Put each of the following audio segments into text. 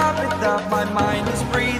The habit that my mind is breathing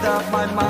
made up my mind.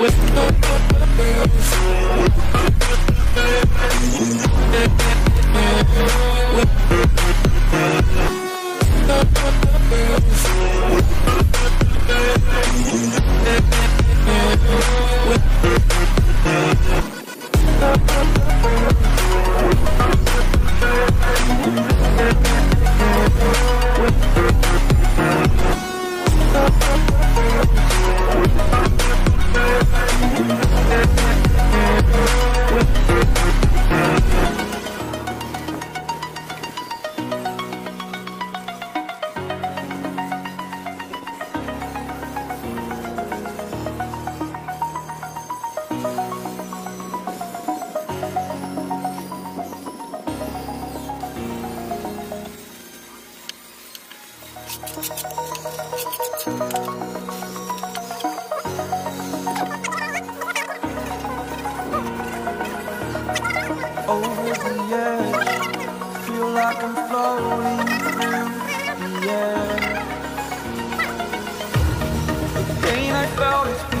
We'll I'm floating air. The pain I felt is